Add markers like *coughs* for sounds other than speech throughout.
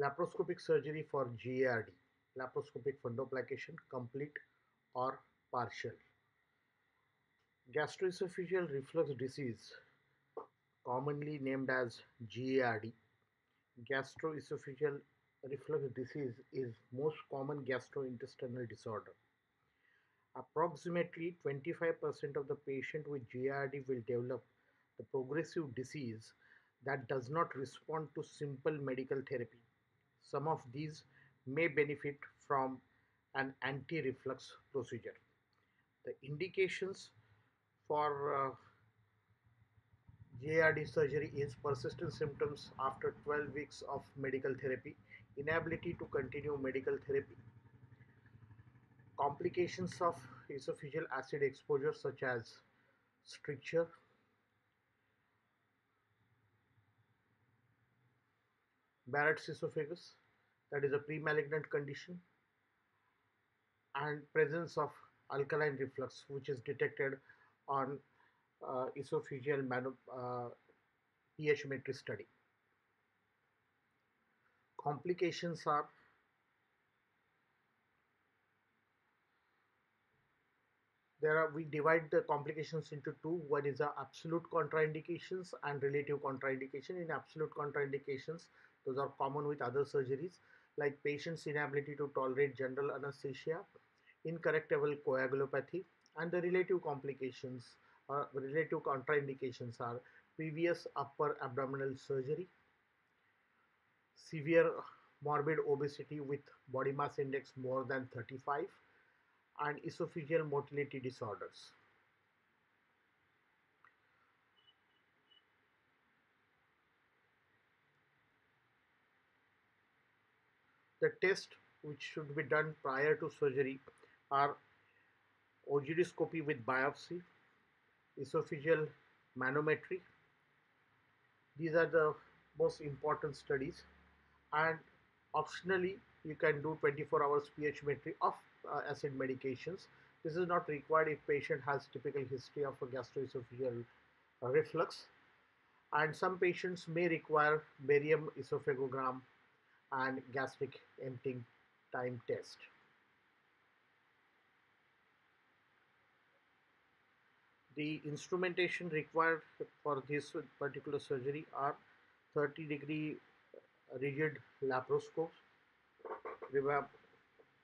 Laparoscopic surgery for GERD, laparoscopic fundoplication, complete or partial. Gastroesophageal reflux disease, commonly named as GERD, gastroesophageal reflux disease is most common gastrointestinal disorder. Approximately 25% of the patient with GERD will develop the progressive disease that does not respond to simple medical therapy. Some of these may benefit from an anti-reflux procedure. The indications for uh, GERD surgery is persistent symptoms after 12 weeks of medical therapy, inability to continue medical therapy, complications of esophageal acid exposure such as stricture, Barrett's esophagus, that is a pre-malignant condition, and presence of alkaline reflux, which is detected on uh, esophageal uh, pH metry study. Complications are there are we divide the complications into two one is the absolute contraindications and relative contraindication in absolute contraindications those are common with other surgeries like patient's inability to tolerate general anesthesia incorrectable coagulopathy and the relative complications or relative contraindications are previous upper abdominal surgery severe morbid obesity with body mass index more than 35 and esophageal motility disorders. The tests which should be done prior to surgery are ogidoscopy with biopsy, esophageal manometry. These are the most important studies and optionally you can do 24 hours pH metry of uh, acid medications. This is not required if patient has typical history of a gastroesophageal reflux and some patients may require barium esophagogram and gastric emptying time test. The instrumentation required for this particular surgery are 30 degree rigid laparoscopes.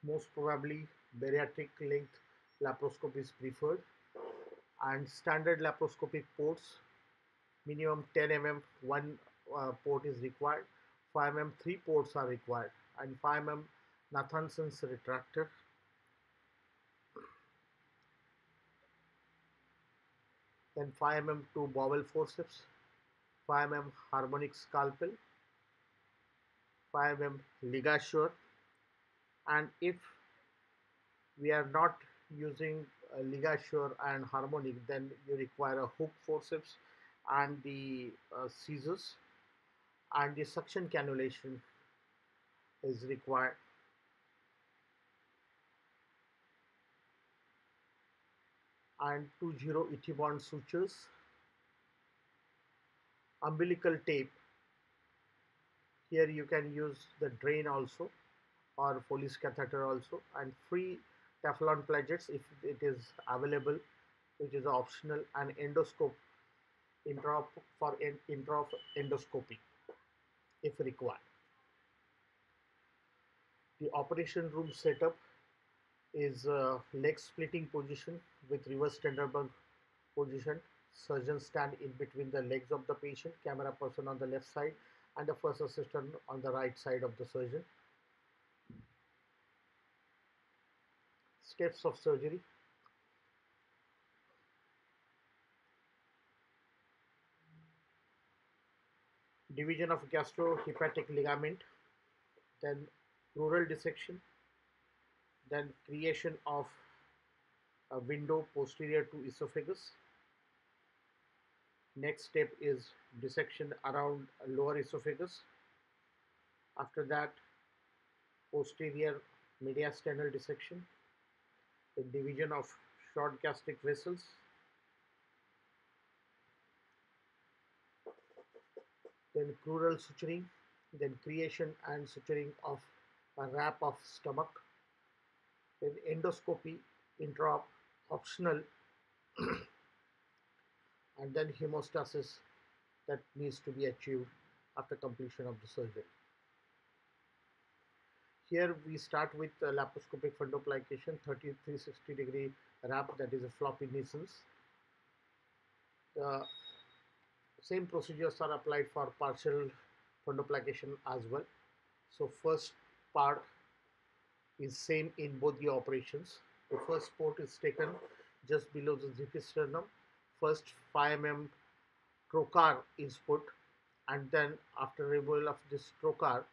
Most probably bariatric length laparoscope is preferred and standard laparoscopic ports minimum 10 mm one uh, port is required 5 mm three ports are required and 5 mm Nathanson's retractor. Then 5 mm two bowel forceps. 5 mm harmonic scalpel. 5 mm LigaSure and if we are not using LigaSure and harmonic then you require a hook forceps and the uh, scissors and the suction cannulation is required. And two zero Ethibond sutures umbilical tape. Here you can use the drain also or Foley's catheter also and free Teflon pledgets if it is available which is optional and endoscope intra for intra endoscopy if required. The operation room setup is leg splitting position with reverse Trendelenburg position. Surgeon stand in between the legs of the patient, camera person on the left side and the first assistant on the right side of the surgeon. steps of surgery. Division of gastrohepatic ligament, then crural dissection, then creation of a window posterior to esophagus. Next step is dissection around lower esophagus. After that, posterior mediastinal dissection the division of short gastric vessels then crural suturing then creation and suturing of a wrap of stomach, then endoscopy, intra optional, *clears throat* and then hemostasis that needs to be achieved after completion of the surgery. Here we start with laparoscopic fundoplication, 30 360 degree wrap that is a floppy Nissen's. The same procedures are applied for partial fundoplication as well. So first part is same in both the operations. The first port is taken just below the xiphisternum. First 5 mm trocar is put and then after removal of this trocar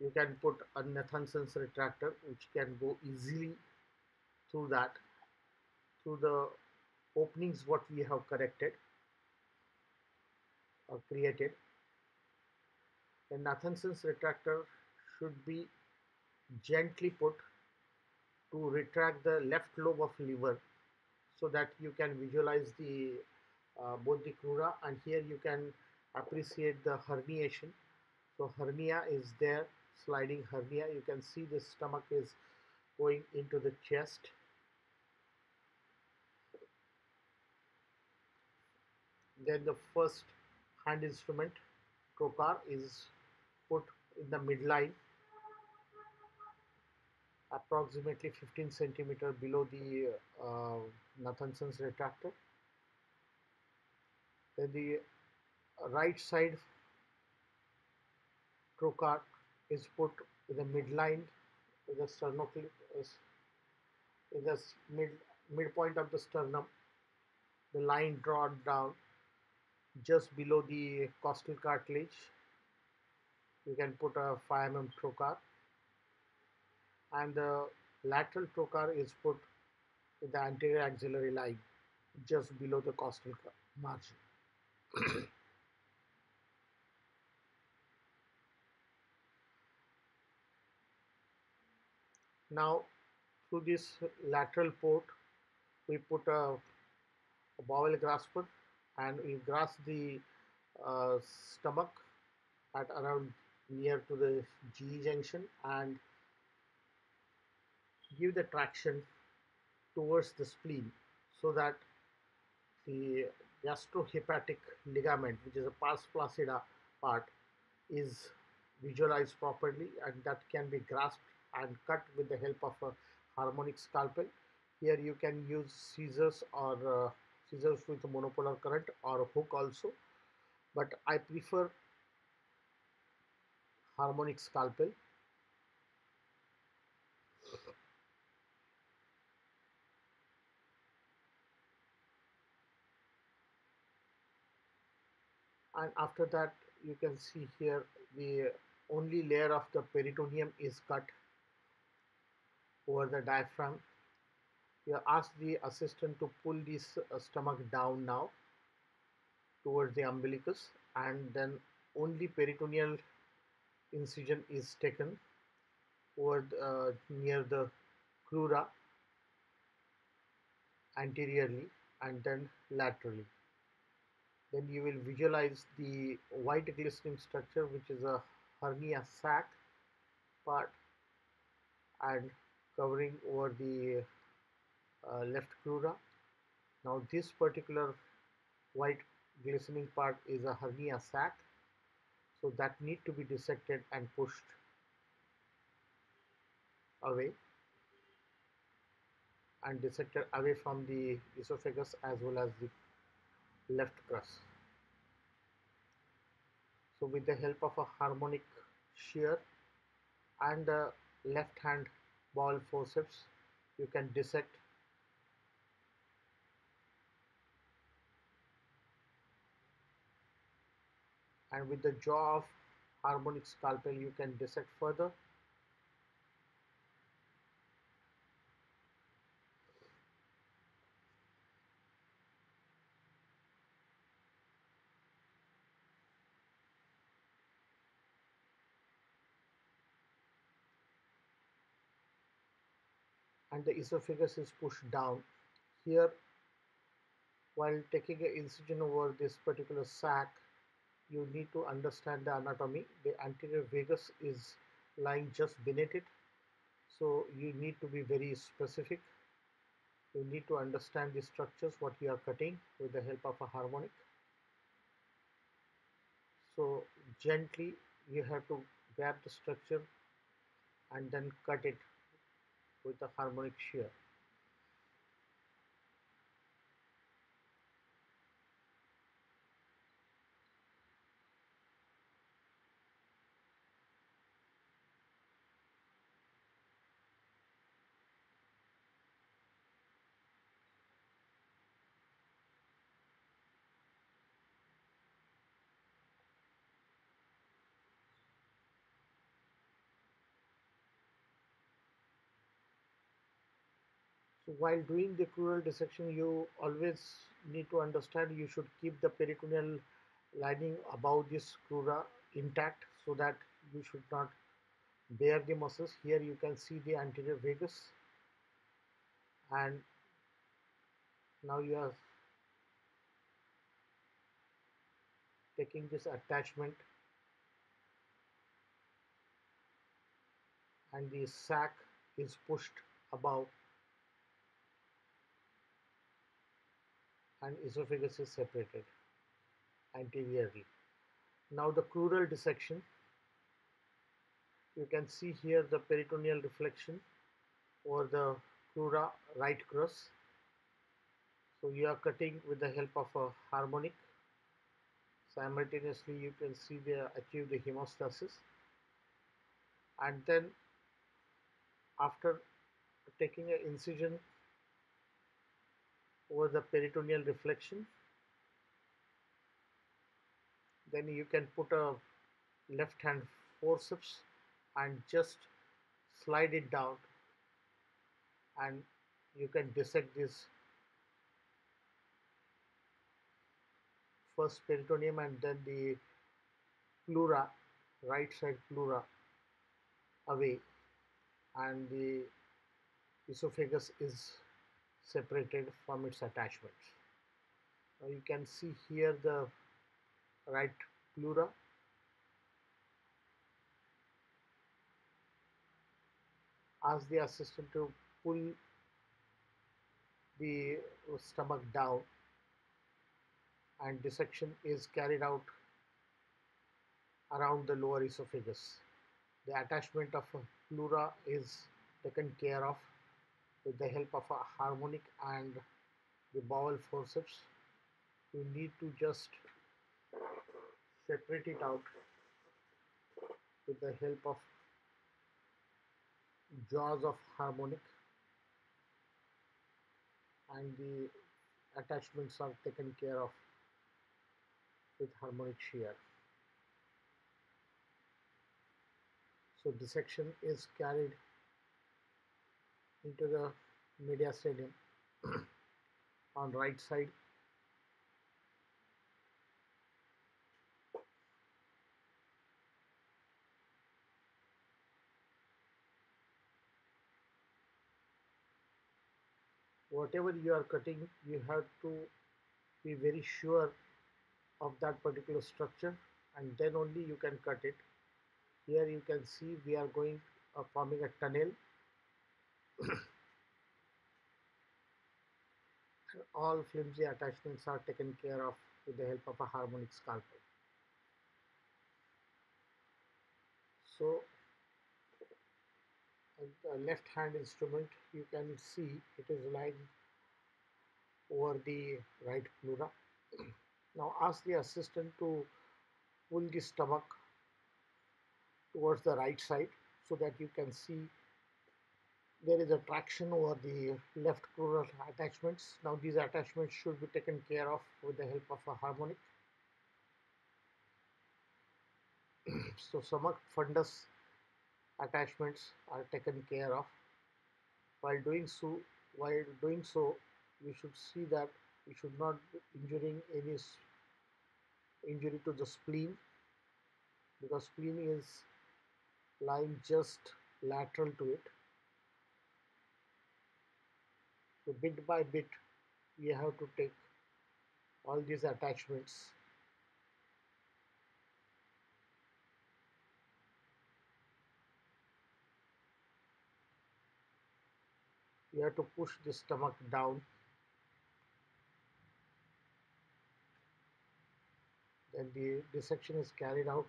you can put a Nathanson's retractor which can go easily through that through the openings what we have corrected or created the Nathanson's retractor should be gently put to retract the left lobe of liver so that you can visualize the uh, both the crura and here you can appreciate the herniation. So hernia is there sliding hernia. You can see the stomach is going into the chest. Then the first hand instrument trocar is put in the midline approximately 15 centimeter below the uh, Nathanson's retractor. Then the right side trocar is put in the midline with the sternocleidos in the mid midpoint of the sternum. The line drawn down just below the costal cartilage. You can put a 5 mm trocar and the lateral trocar is put in the anterior axillary line just below the costal margin. *coughs* now through this lateral port we put a, a bowel grasper and we grasp the uh, stomach at around near to the G junction and give the traction towards the spleen so that the gastrohepatic ligament which is a pars flaccida part is visualized properly and that can be grasped and cut with the help of a harmonic scalpel. Here you can use scissors or uh, scissors with monopolar current or hook also. But I prefer harmonic scalpel. And after that you can see here the only layer of the peritoneum is cut over the diaphragm you ask the assistant to pull this uh, stomach down now towards the umbilicus and then only peritoneal incision is taken over uh, near the crura anteriorly and then laterally. Then you will visualize the white glistening structure which is a hernia sac part and covering over the uh, left crura now this particular white glistening part is a hernia sac so that need to be dissected and pushed away and dissected away from the esophagus as well as the left crus. So with the help of a harmonic shear and the left hand ball forceps you can dissect and with the jaw of harmonic scalpel you can dissect further. And the esophagus is pushed down. Here while taking an incision over this particular sac you need to understand the anatomy. The anterior vagus is lying just beneath it. So you need to be very specific. You need to understand the structures, what you are cutting with the help of a harmonic. So gently you have to grab the structure and then cut it with the harmonic shear. While doing the crural dissection, you always need to understand you should keep the peritoneal lining above this crura intact so that you should not bare the muscles. Here you can see the anterior vagus and now you are taking this attachment and the sac is pushed above and esophagus is separated anteriorly. Now the crural dissection, you can see here the peritoneal reflection or the crura right crus. So you are cutting with the help of a harmonic. Simultaneously you can see they achieve the hemostasis and then after taking an incision over the peritoneal reflection. Then you can put a left hand forceps and just slide it down. And you can dissect this first peritoneum and then the pleura right side pleura away. And the esophagus is separated from its attachments. Now you can see here the right pleura ask the assistant to pull the stomach down and dissection is carried out around the lower esophagus. The attachment of pleura is taken care of with the help of a harmonic and the bowel forceps you need to just separate it out with the help of jaws of harmonic and the attachments are taken care of with harmonic shear. So dissection is carried into the mediastinum *clears throat* on right side. Whatever you are cutting you have to be very sure of that particular structure and then only you can cut it. Here you can see we are going uh, forming a tunnel all flimsy attachments are taken care of with the help of a harmonic scalpel. So the left hand instrument you can see it is lying over the right pleura. now ask the assistant to pull the stomach towards the right side so that you can see there is a traction over the left crural attachments. Now these attachments should be taken care of with the help of a harmonic. *clears throat* so stomach fundus attachments are taken care of. While doing so, while doing so, we should see that we should not injuring any injury to the spleen because spleen is lying just lateral to it So bit by bit, we have to take all these attachments. You have to push the stomach down. Then the dissection is carried out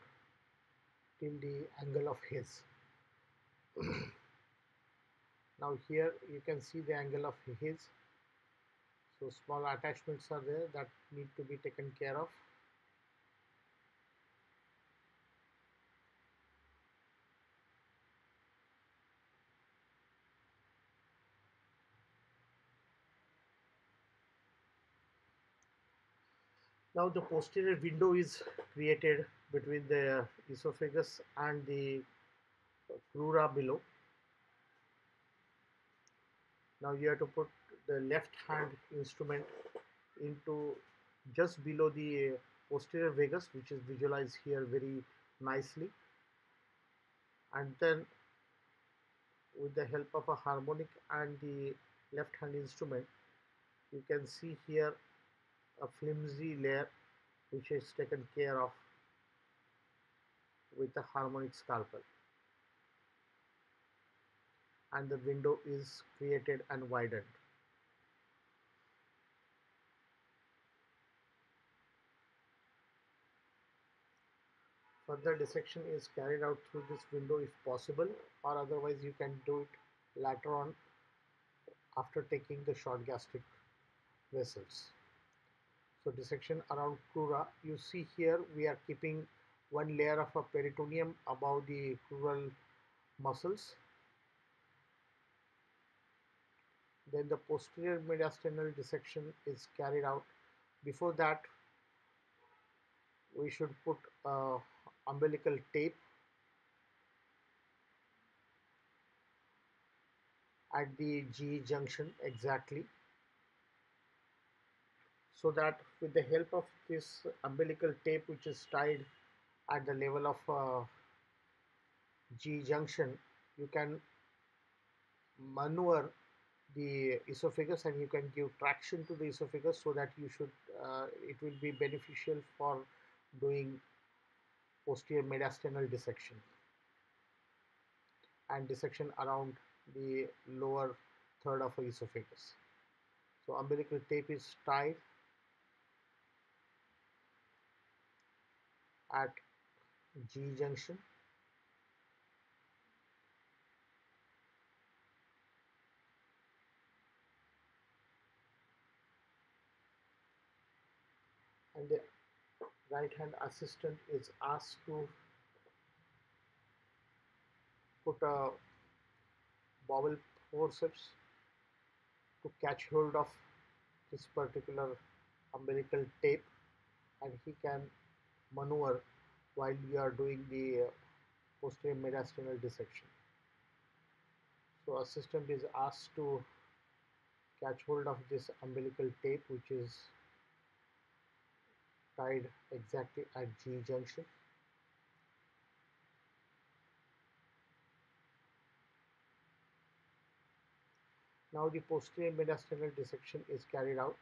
till the angle of His. *clears throat* now here you can see the angle of His so small attachments are there that need to be taken care of Now the posterior window is created between the esophagus and the crura below. Now you have to put the left hand instrument into just below the uh, posterior vagus which is visualized here very nicely. And then with the help of a harmonic and the left hand instrument you can see here a flimsy layer which is taken care of with a harmonic scalpel and the window is created and widened. Further dissection is carried out through this window if possible or otherwise you can do it later on after taking the short gastric vessels so dissection around crura you see here we are keeping one layer of a peritoneum above the crural muscles then the posterior mediastinal dissection is carried out. Before that we should put a umbilical tape at the G junction exactly so that with the help of this umbilical tape which is tied at the level of uh, G junction you can maneuver the esophagus and you can give traction to the esophagus so that you should uh, it will be beneficial for doing posterior mediastinal dissection and dissection around the lower third of the esophagus. So umbilical tape is tied at G junction and the right hand assistant is asked to put a bowel forceps to catch hold of this particular umbilical tape and he can maneuver while you are doing the uh, posterior mediastinal dissection. So assistant is asked to catch hold of this umbilical tape which is tied exactly at G junction. Now the posterior mediastinal dissection is carried out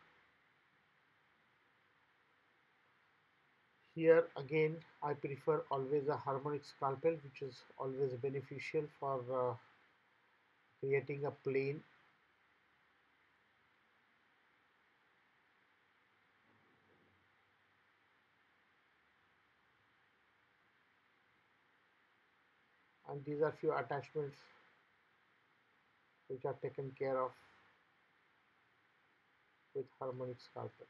here again I prefer always a harmonic scalpel which is always beneficial for uh, creating a plane and these are few attachments which are taken care of with harmonic scalpel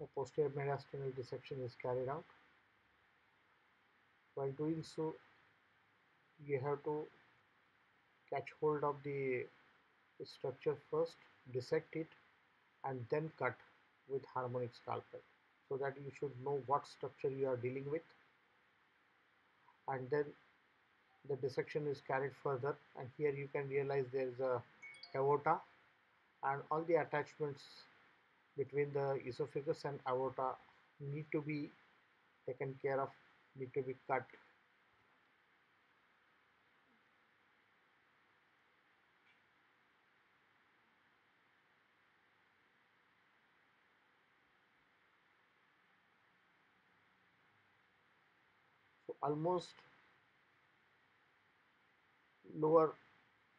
the posterior mediastinal dissection is carried out. While doing so, you have to catch hold of the structure first, dissect it, and then cut with harmonic scalpel so that you should know what structure you are dealing with. And then the dissection is carried further and here you can realize there is a aorta and all the attachments between the esophagus and aorta need to be taken care of need to be cut almost lower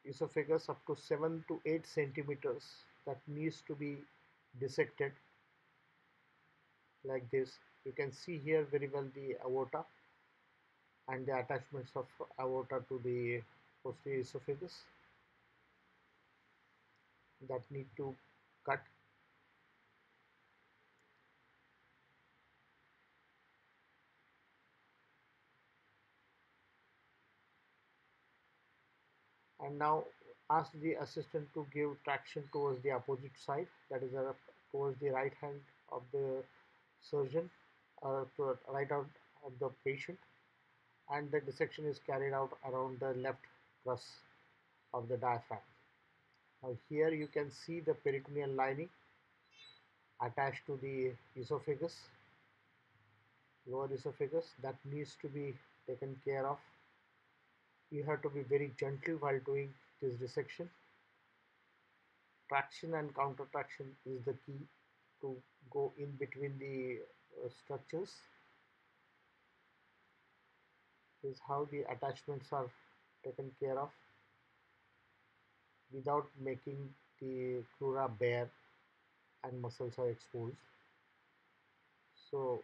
esophagus up to 7 to 8 centimeters that needs to be dissected like this. You can see here very well the aorta and the attachments of aorta to the posterior esophagus that need to cut and now ask the assistant to give traction towards the opposite side that is uh, towards the right hand of the surgeon uh, to right out of the patient and the dissection is carried out around the left crus of the diaphragm. Now here you can see the peritoneal lining attached to the esophagus, lower esophagus that needs to be taken care of. You have to be very gentle while doing this dissection. Traction and counter traction is the key to go in between the uh, structures is how the attachments are taken care of without making the crura bare and muscles are exposed so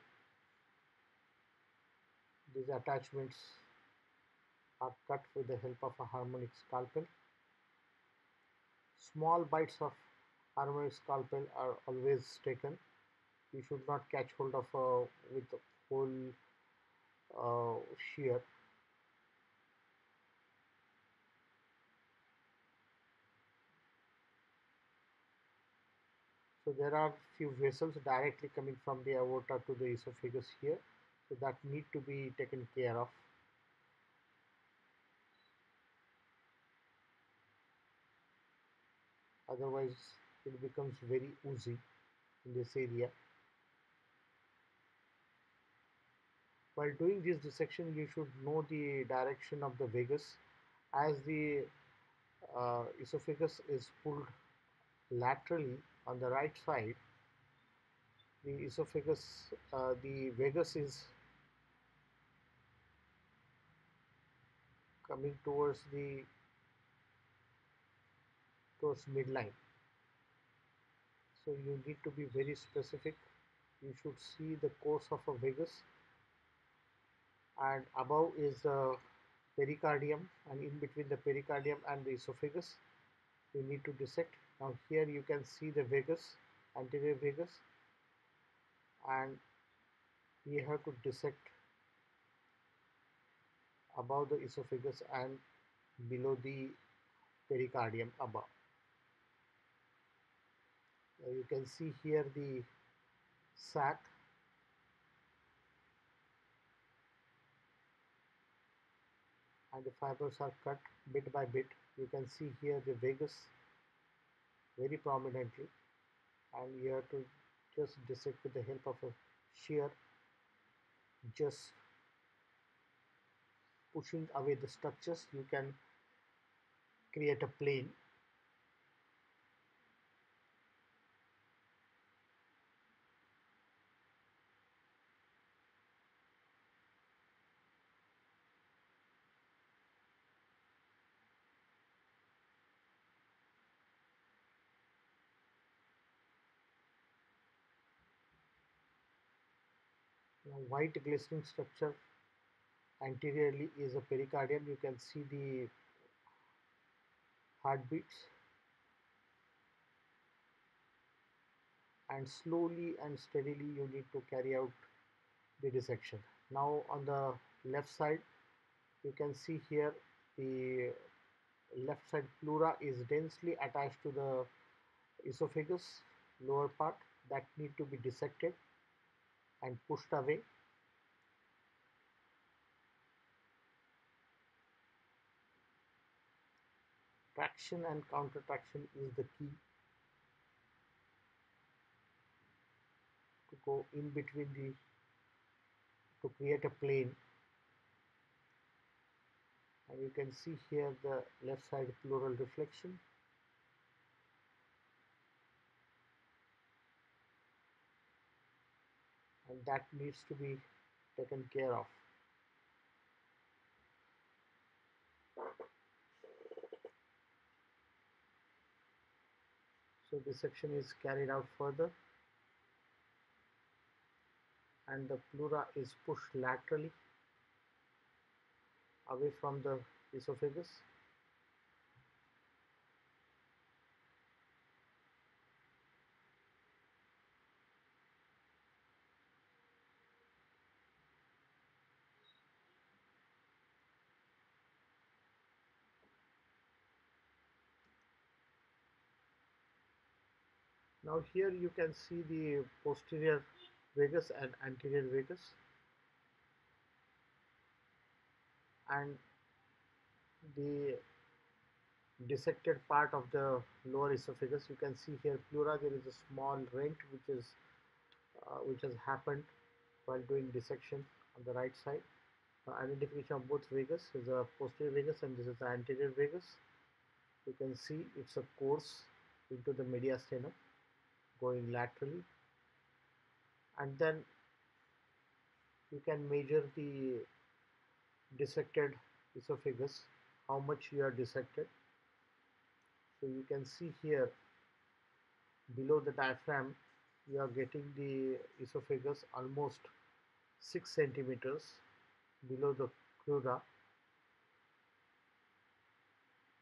these attachments are cut with the help of a harmonic scalpel. Small bites of harmonic scalpel are always taken. You should not catch hold of a with whole uh, shear. So there are few vessels directly coming from the aorta to the esophagus here. So that need to be taken care of otherwise it becomes very oozy in this area. While doing this dissection you should know the direction of the vagus. As the uh, esophagus is pulled laterally on the right side the esophagus uh, the vagus is coming towards the towards midline. So you need to be very specific. You should see the course of a vagus. And above is the pericardium and in between the pericardium and the esophagus you need to dissect. Now here you can see the vagus anterior vagus and we have to dissect above the esophagus and below the pericardium above you can see here the sac. And the fibers are cut bit by bit. You can see here the vagus very prominently. And you have to just dissect with the help of a shear just pushing away the structures. You can create a plane white glistening structure anteriorly is a pericardium. You can see the heartbeats. And slowly and steadily you need to carry out the dissection. Now on the left side you can see here the left side pleura is densely attached to the esophagus lower part that need to be dissected and pushed away. Traction and counter traction is the key to go in between the to create a plane. And you can see here the left side pleural reflection and that needs to be taken care of. So this section is carried out further. And the pleura is pushed laterally away from the esophagus. Now here you can see the posterior vagus and anterior vagus. And the dissected part of the lower esophagus you can see here pleura there is a small rent which is uh, which has happened while doing dissection on the right side. Uh, identification of both vagus is a posterior vagus and this is the anterior vagus. You can see it's a course into the mediastinum going laterally. And then you can measure the dissected esophagus how much you are dissected. So you can see here below the diaphragm you are getting the esophagus almost 6 centimeters below the pleura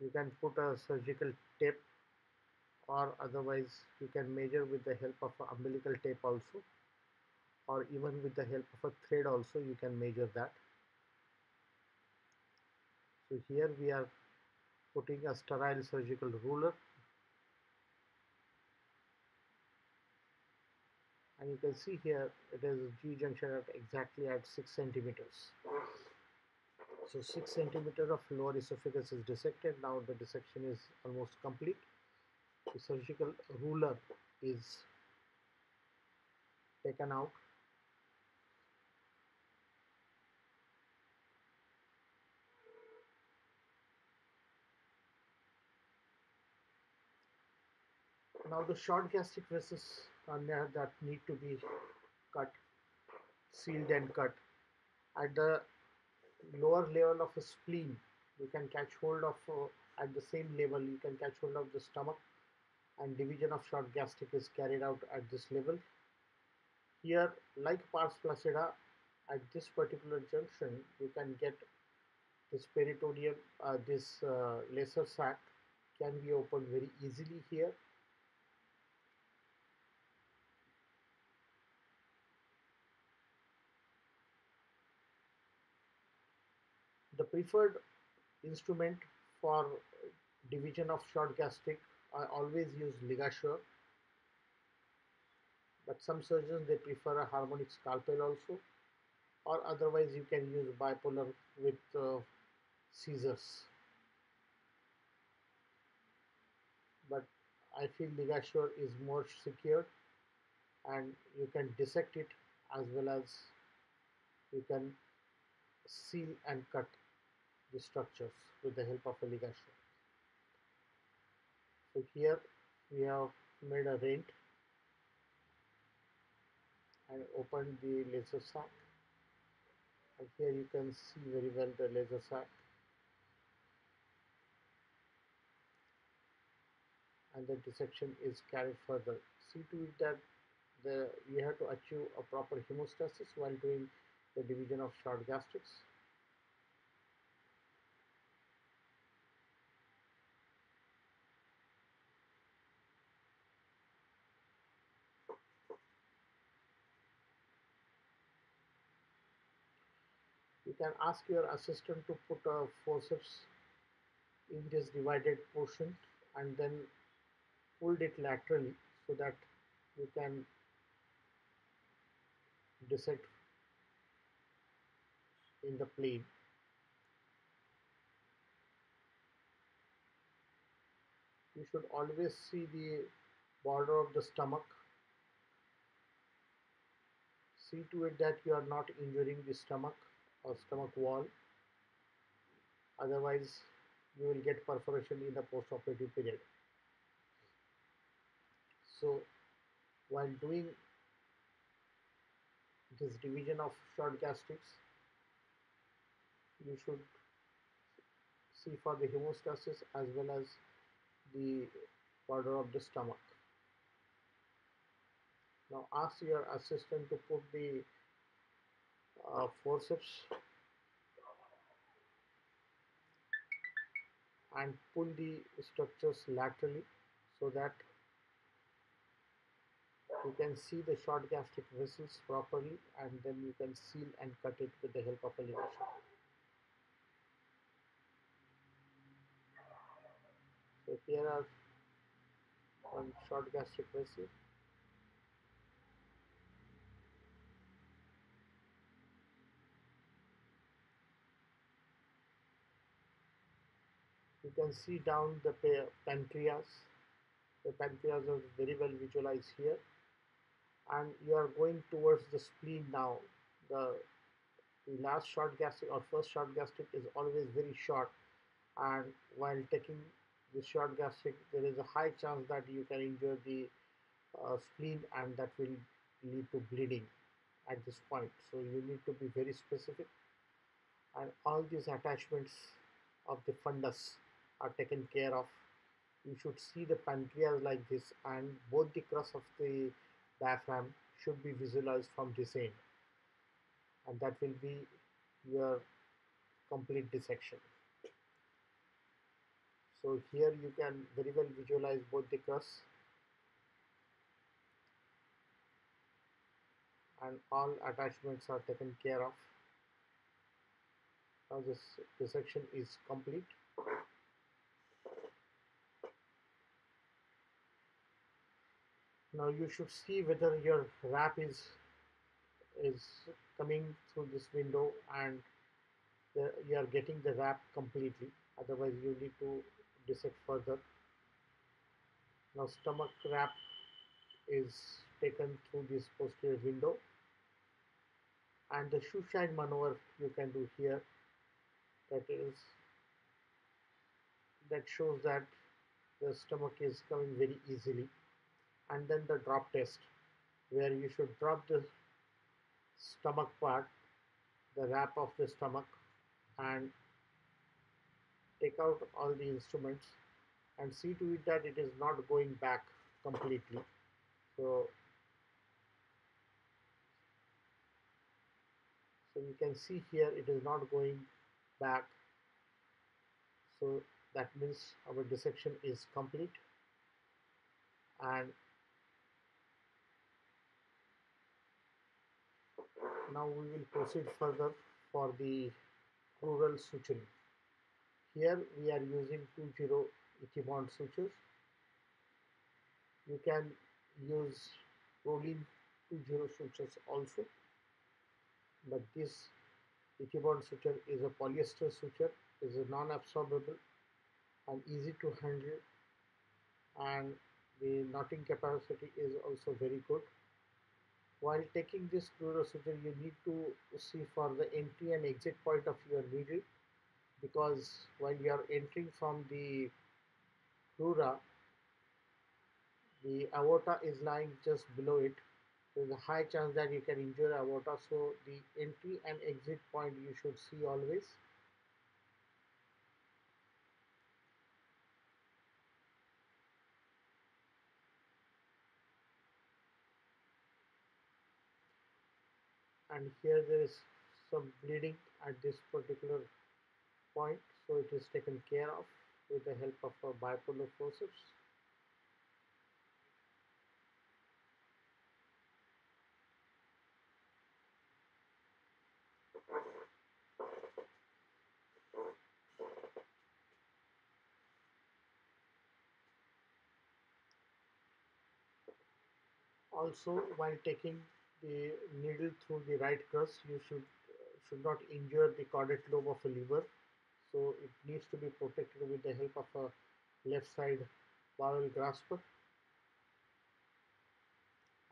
you can put a surgical tape or otherwise you can measure with the help of umbilical tape also or even with the help of a thread also you can measure that. So here we are putting a sterile surgical ruler and you can see here it is G junction at exactly at 6 centimeters. So 6 centimeter of lower esophagus is dissected. Now the dissection is almost complete surgical ruler is taken out. Now the short gastric vessels are there that need to be cut sealed and cut. At the lower level of a spleen you can catch hold of uh, at the same level you can catch hold of the stomach and division of short gastric is carried out at this level. Here, like pars flaccida, at this particular junction, you can get this peritoneum, uh, this uh, lesser sac can be opened very easily here. The preferred instrument for division of short gastric I always use LigaSure but some surgeons they prefer a harmonic scalpel also. Or otherwise you can use bipolar with uh, scissors. But I feel LigaSure is more secure and you can dissect it as well as you can seal and cut the structures with the help of a LigaSure so here we have made a rent. And opened the lesser sac. And here you can see very well the lesser sac. And the dissection is carried further. See to it that the you have to achieve a proper hemostasis while doing the division of short gastrics can ask your assistant to put a forceps in this divided portion and then pulled it laterally so that you can dissect in the plane. You should always see the border of the stomach. See to it that you are not injuring the stomach or stomach wall. Otherwise you will get perforation in the post-operative period. So while doing this division of short gastrics you should see for the hemostasis as well as the border of the stomach. Now ask your assistant to put the uh, forceps and pull the structures laterally so that you can see the short gastric vessels properly and then you can seal and cut it with the help of a LigaSure. So here are one short gastric vessel you can see down the pancreas. The pancreas is very well visualized here. And you are going towards the spleen now. The, the last short gastric or first short gastric is always very short. And while taking the short gastric there is a high chance that you can injure the uh, spleen and that will lead to bleeding at this point. So you need to be very specific. And all these attachments of the fundus are taken care of. You should see the pancreas like this and both the crus of the diaphragm should be visualized from this end. And that will be your complete dissection. So here you can very well visualize both the crus and all attachments are taken care of. Now this dissection is complete now you should see whether your wrap is is coming through this window and the, you are getting the wrap completely. Otherwise you need to dissect further. Now stomach wrap is taken through this posterior window. And the shoe shine maneuver you can do here. That is that shows that the stomach is coming very easily and then the drop test where you should drop the stomach part the wrap of the stomach and take out all the instruments and see to it that it is not going back completely. So so you can see here it is not going back. So that means our dissection is complete. And now we will proceed further for the crural suturing. Here we are using 2-0 Ethibond sutures. You can use Prolene 2-0 sutures also, but this Ethibond suture is a polyester suture, is non-absorbable and easy to handle and the knotting capacity is also very good while taking this suture, you need to see for the entry and exit point of your needle because while you are entering from the crura the aorta is lying just below it. There's a high chance that you can injure aorta. So the entry and exit point you should see always and here there is some bleeding at this particular point so it is taken care of with the help of a bipolar forceps also while taking the needle through the right crus you should should not injure the caudate lobe of a liver so it needs to be protected with the help of a left side bowel grasper.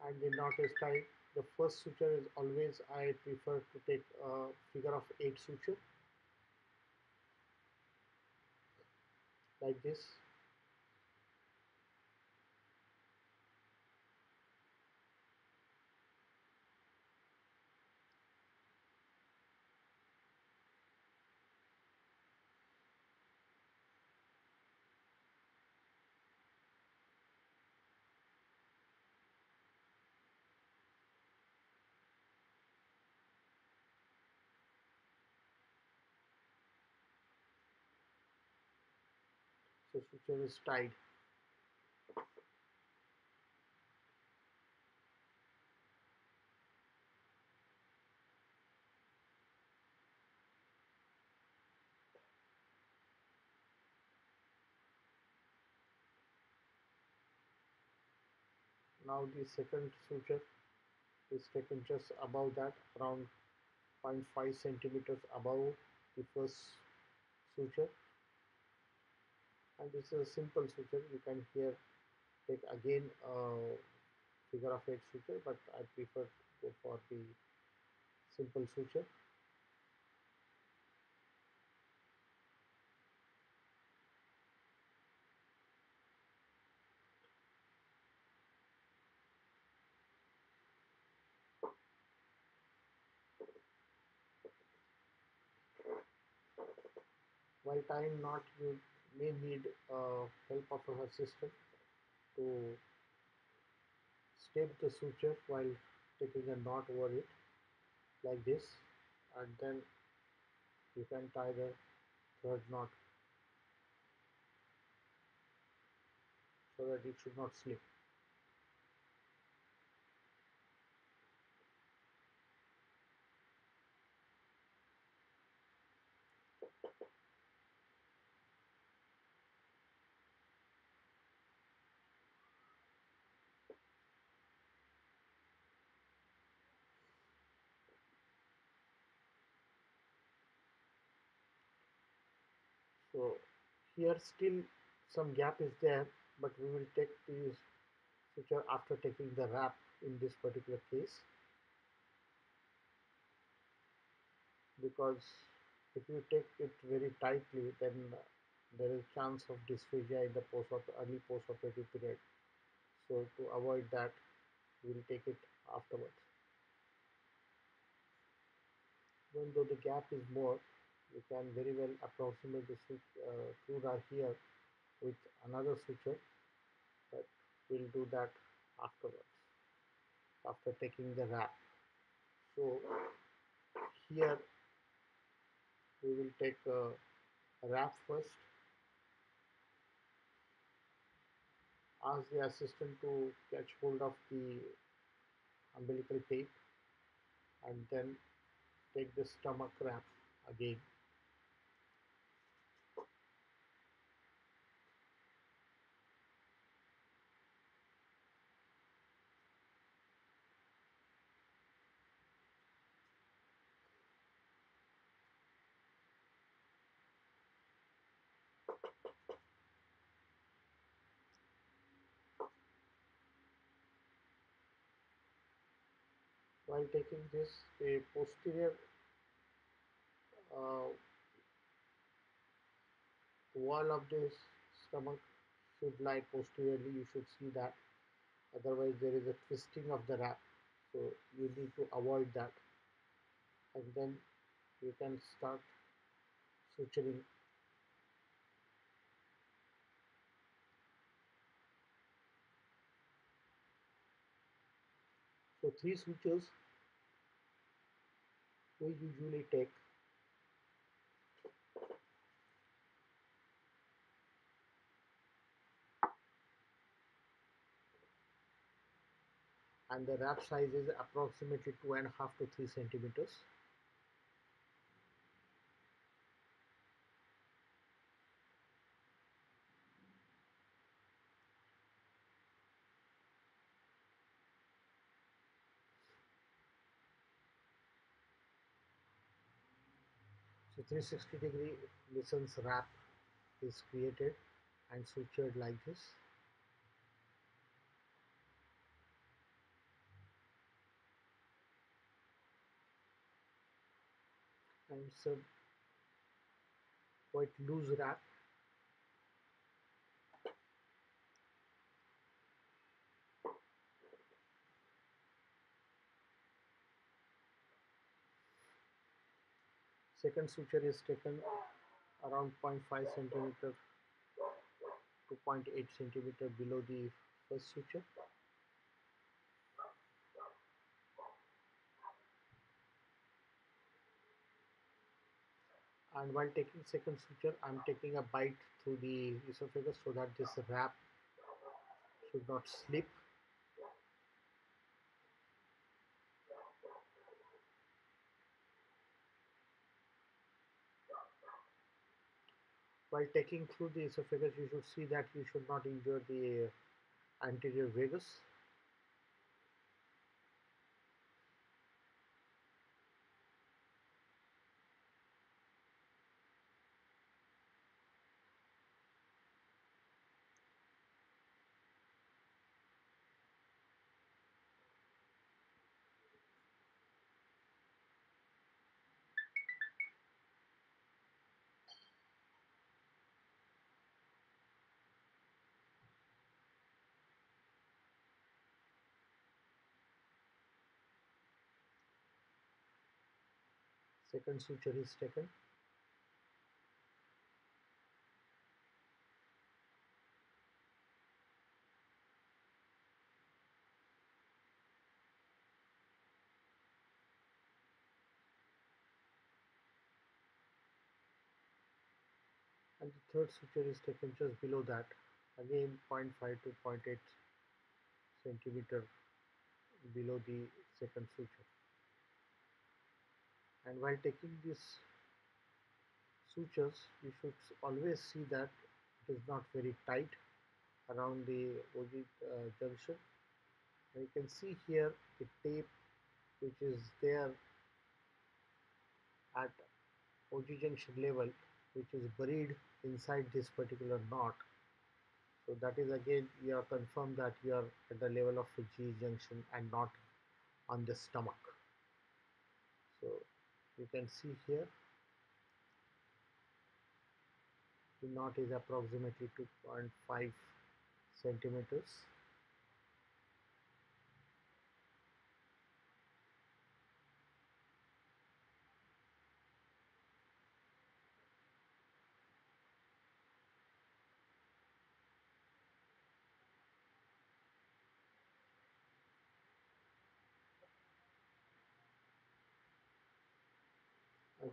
And the knot is tied the first suture is always I prefer to take a figure of 8 suture. Like this the suture is tied now the second suture is taken just above that around 0.5 centimeters above the first suture and this is a simple suture you can here take again a figure of eight suture but I prefer to go for the simple suture while knot you may need uh, help of an assistant to step the suture while taking a knot over it like this and then you can tie the third knot so that it should not slip so here still some gap is there but we will take the suture after taking the wrap in this particular case. Because if you take it very tightly then there is chance of dysphagia in the post early post-operative period. So to avoid that we will take it afterwards. Even though the gap is more you can very well approximate the uh, here with another suture but we'll do that afterwards after taking the wrap. So here we will take a wrap first. Ask the assistant to catch hold of the umbilical tape and then take the stomach wrap again while taking this a posterior uh, wall of this stomach should lie posteriorly. You should see that. Otherwise there is a twisting of the wrap. So you need to avoid that. And then you can start suturing. So three sutures we usually take and the wrap size is approximately two and a half to three centimeters 360 degree Nissen's wrap is created and sutured like this. And a quite loose wrap. Second suture is taken around 0.5 centimeter to 0.8 centimeter below the first suture and while taking second suture I'm taking a bite through the esophagus so that this wrap should not slip while taking through the esophagus you should see that you should not injure the uh, anterior vagus second suture is taken. And the third suture is taken just below that again 0.5 to 0.8 centimeter below the second suture and while taking these sutures you should always see that it is not very tight around the OG uh, junction. And you can see here the tape which is there at OG junction level which is buried inside this particular knot. So that is again you are confirmed that you are at the level of G junction and not on the stomach. So you can see here the knot is approximately 2.5 centimeters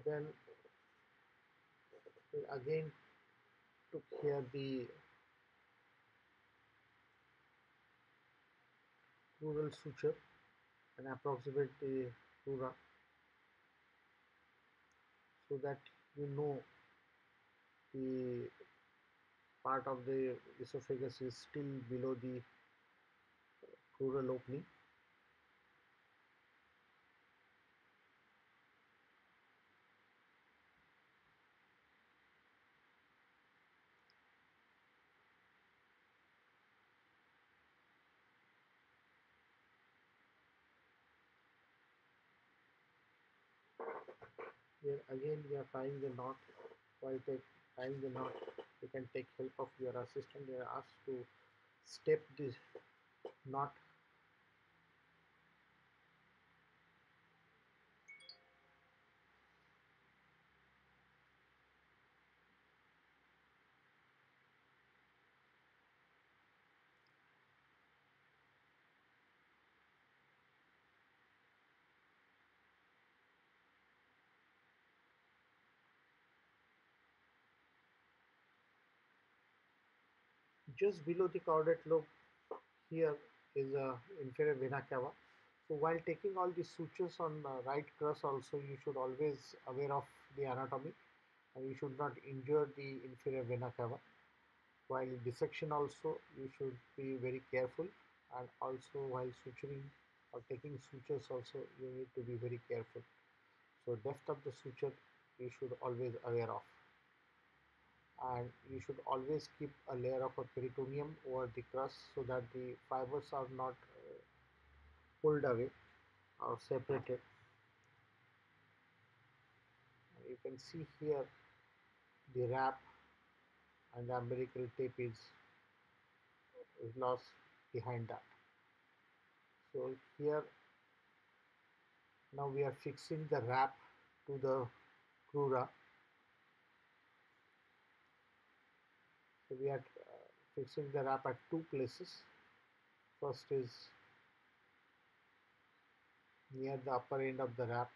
then we again took here the crural suture and approximate uh, the crura so that you know the part of the esophagus is still below the crural opening here again we are tying the knot. While tying the knot you can take help of your assistant. They are asked to step this knot just below the caudate lobe here is a inferior vena cava. So while taking all the sutures on the right crus also you should always aware of the anatomy and you should not injure the inferior vena cava. While dissection also you should be very careful and also while suturing or taking sutures also you need to be very careful. So depth of the suture you should always aware of and you should always keep a layer of a peritoneum over the crus so that the fibers are not uh, pulled away or separated. You can see here the wrap and the umbilical tape is, is lost behind that. So here now we are fixing the wrap to the crura we are uh, fixing the wrap at two places. First is near the upper end of the wrap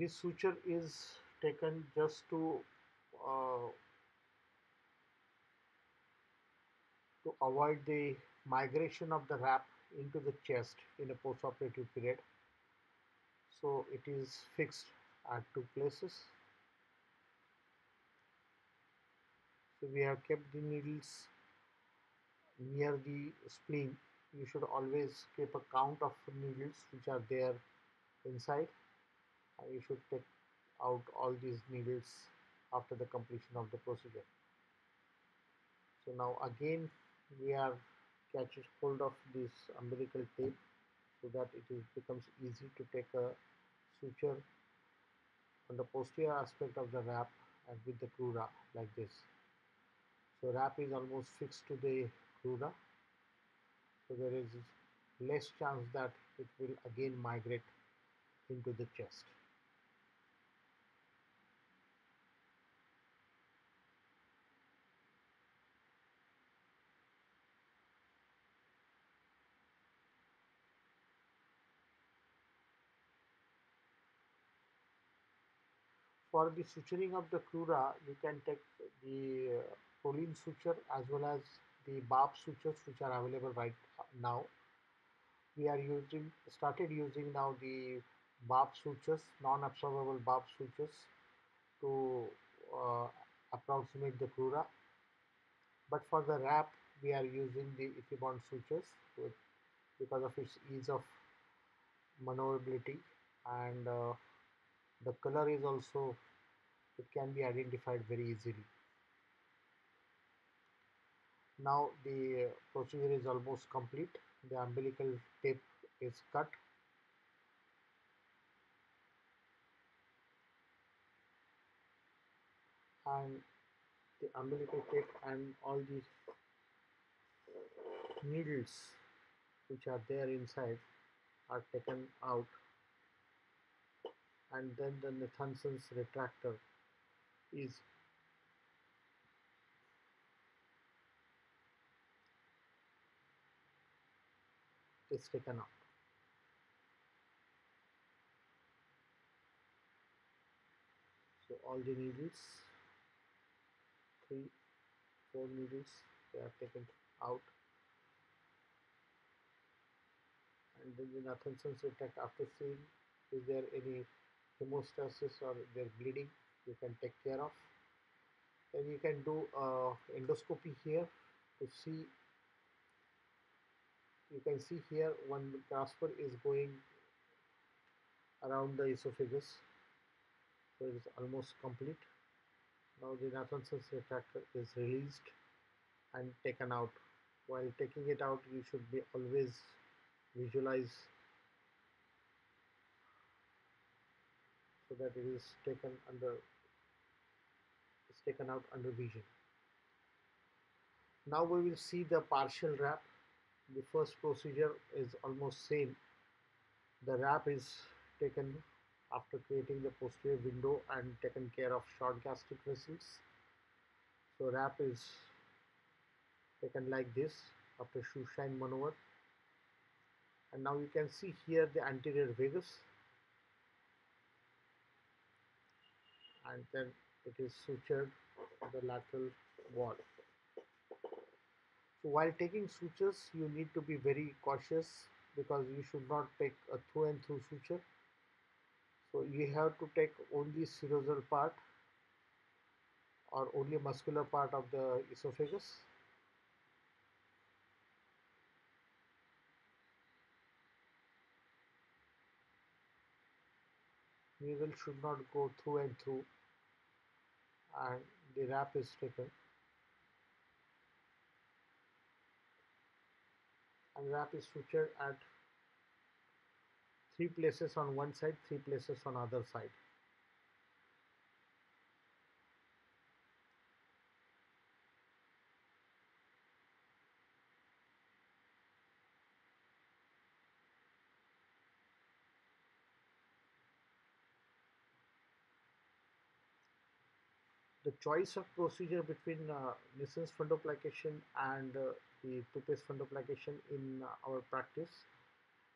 this suture is taken just to uh, to avoid the migration of the wrap into the chest in a postoperative period. So it is fixed at two places. So we have kept the needles near the spleen. You should always keep a count of needles which are there inside you should take out all these needles after the completion of the procedure. So now again we are catches hold of this umbilical tape so that it is becomes easy to take a suture on the posterior aspect of the wrap and with the crura like this. So wrap is almost fixed to the crura so there is less chance that it will again migrate into the chest for the suturing of the crura, you can take the uh, Prolene suture as well as the barb sutures which are available right now. We are using started using now the barb sutures, non-absorbable barb sutures to uh, approximate the crura. But for the wrap, we are using the Ethibond sutures with, because of its ease of maneuverability and uh, the color is also it can be identified very easily. Now the procedure is almost complete. The umbilical tape is cut. And the umbilical tape and all these needles which are there inside are taken out. And then the Nathanson's retractor is is taken out. So all the needles, three, four needles, they are taken out. And then the Nathanson's retractor after seeing is there any hemostasis or they're bleeding you can take care of. Then you can do uh, endoscopy here to see you can see here one grasper is going around the esophagus. So it is almost complete. Now the Nathanson's retractor is released and taken out. While taking it out you should be always visualize so that it is taken under taken out under vision. Now we will see the partial wrap. The first procedure is almost same. The wrap is taken after creating the posterior window and taken care of short gastric vessels. So wrap is taken like this after shoe shine maneuver. And now you can see here the anterior vagus and then it is sutured to the lateral wall. So while taking sutures you need to be very cautious because you should not take a through and through suture. So you have to take only serosal part or only muscular part of the esophagus needle should not go through and through and the wrap is taken and wrap is sutured at three places on one side three places on other side choice of procedure between uh, Nissen's fundoplication and uh, the Toupet's fundoplication in uh, our practice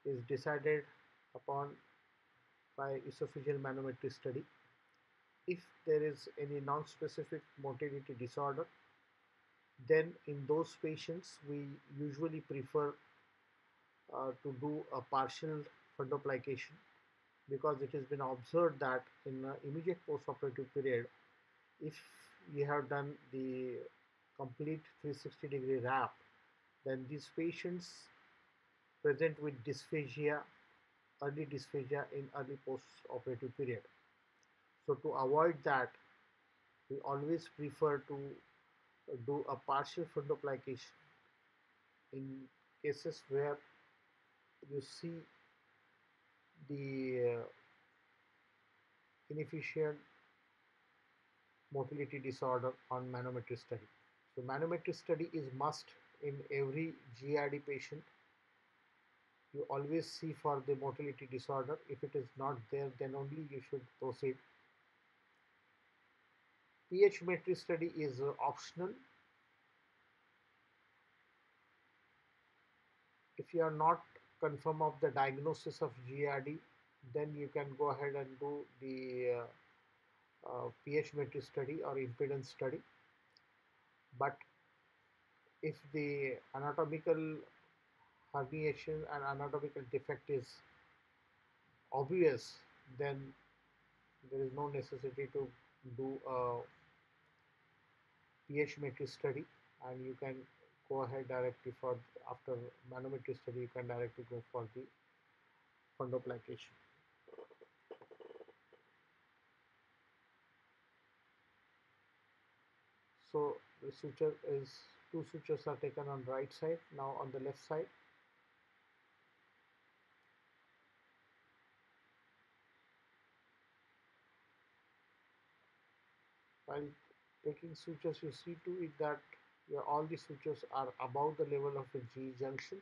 is decided upon by esophageal manometry study. If there is any non-specific motility disorder, then in those patients we usually prefer uh, to do a partial fundoplication because it has been observed that in immediate post-operative period if you have done the complete 360 degree wrap then these patients present with dysphagia early dysphagia in early post-operative period. So to avoid that we always prefer to do a partial fundoplication. In cases where you see the uh, inefficient motility disorder on manometry study. So manometry study is must in every GERD patient. You always see for the motility disorder. If it is not there, then only you should proceed. pH metry study is uh, optional. If you are not confirm of the diagnosis of GERD, then you can go ahead and do the uh, uh, pH metry study or impedance study. But if the anatomical herniation and anatomical defect is obvious, then there is no necessity to do a pH metry study and you can go ahead directly for after manometry study you can directly go for the fundoplication. So the suture is two sutures are taken on right side now on the left side while taking sutures you see to it that where all the sutures are above the level of the G junction.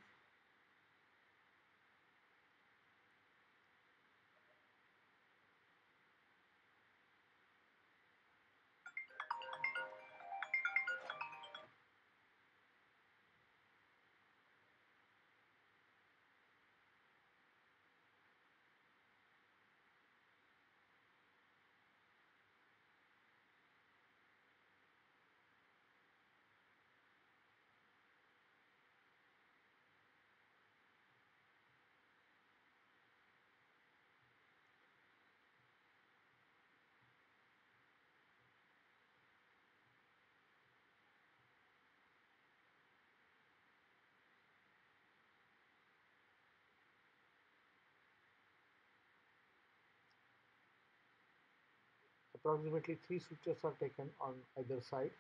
Approximately three sutures are taken on either side.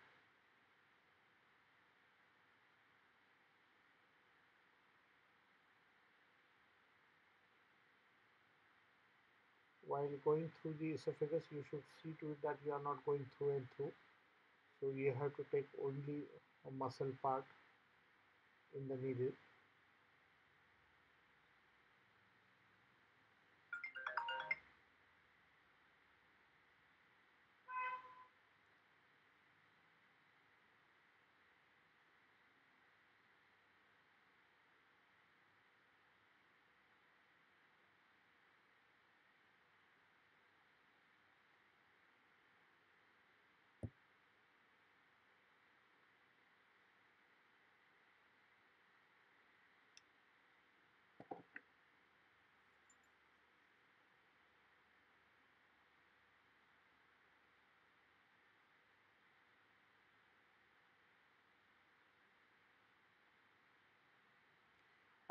While going through the esophagus, you should see to it that you are not going through and through. So you have to take only a muscle part in the needle.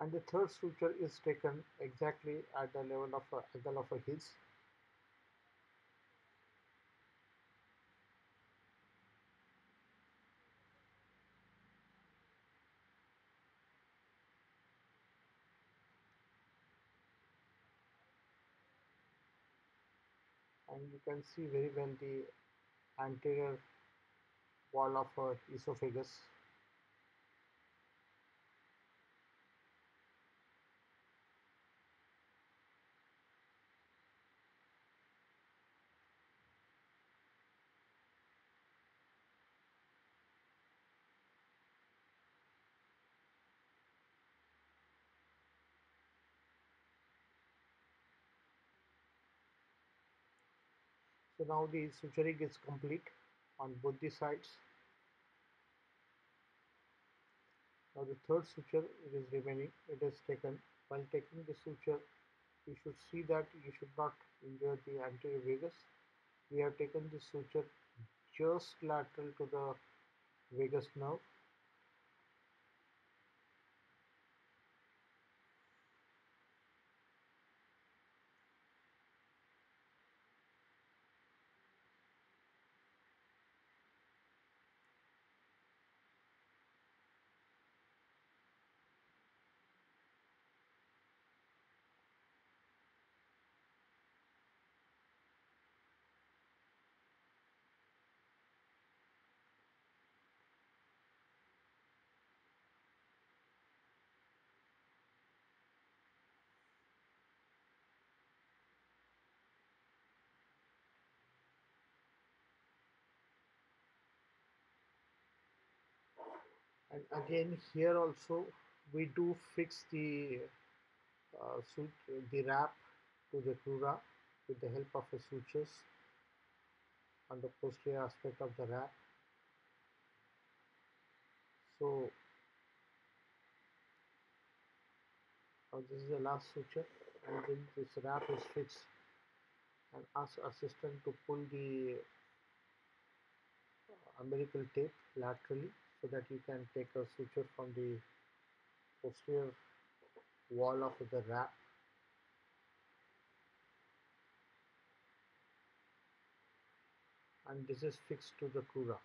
And the third suture is taken exactly at the level of uh, a angle of a his and you can see very well the anterior wall of a esophagus So now the suturing is complete on both the sides. Now the third suture it is remaining, it is taken. While taking the suture, you should see that you should not injure the anterior vagus. We have taken the suture just lateral to the vagus nerve and again here also we do fix the uh, the wrap to the crura with the help of the sutures on the posterior aspect of the wrap. So now this is the last suture and then this wrap is fixed. And ask assistant to pull the umbilical tape laterally so that you can take a suture from the posterior wall of the wrap and this is fixed to the crura.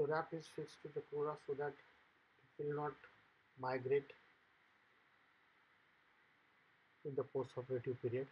So wrap is fixed to the crura so that it will not migrate in the post-operative period.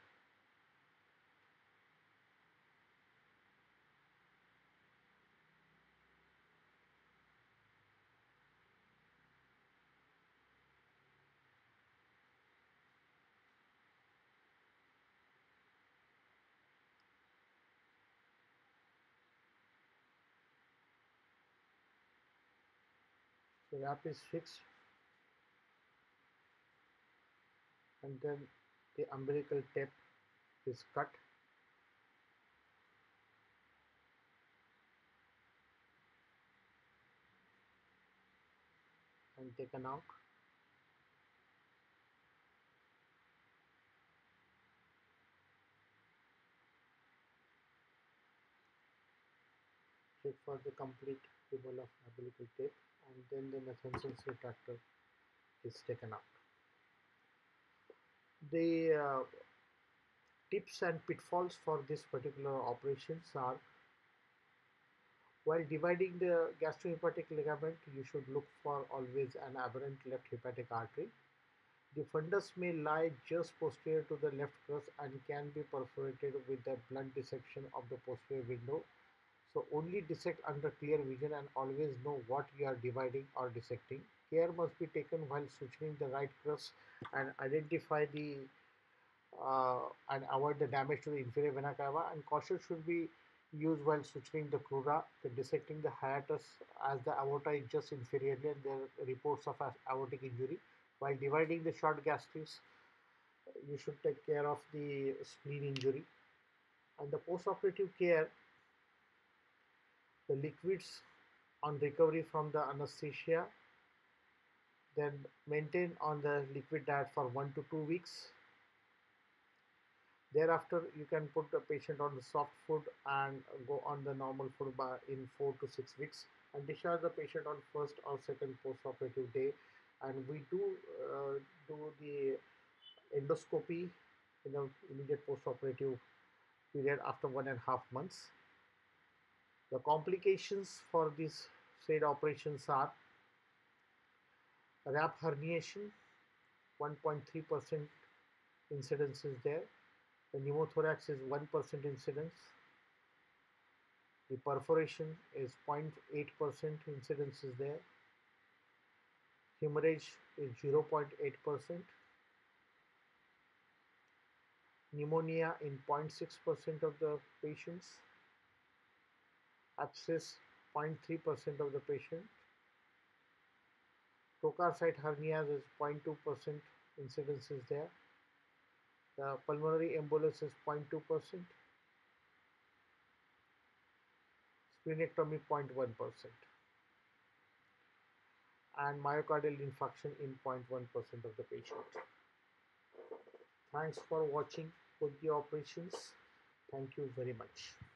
So wrap is fixed and then the umbilical tape is cut. And taken out. Check for the complete removal of umbilical tape and then the Nathanson's retractor is taken out. The uh, tips and pitfalls for this particular operations are while dividing the gastrohepatic ligament, you should look for always an aberrant left hepatic artery. The fundus may lie just posterior to the left crus and can be perforated with the blunt dissection of the posterior window so only dissect under clear vision and always know what you are dividing or dissecting. Care must be taken while suturing the right crus and identify the uh, and avoid the damage to the inferior vena cava and caution should be used while suturing the crura, the dissecting the hiatus as the aorta is just inferiorly and there are reports of aortic injury. While dividing the short gastrics, you should take care of the spleen injury. And the post-operative care the liquids on recovery from the anesthesia then maintain on the liquid diet for one to two weeks. Thereafter you can put the patient on the soft food and go on the normal food in four to six weeks and discharge the patient on first or second post-operative day. And we do uh, do the endoscopy in the immediate post-operative period after one and a half months the complications for these said operations are Wrap herniation, 1.3% incidence is there. The pneumothorax is 1% incidence. The perforation is 0.8% incidence is there. Hemorrhage is 0.8%. Pneumonia in 0.6% of the patients. Abscess 0.3% of the patient. Trocar site hernias is 0.2% incidence is there. The pulmonary embolus is 0.2%. Splenectomy 0.1% and myocardial infarction in 0.1% of the patient. Thanks for watching the operations. Thank you very much.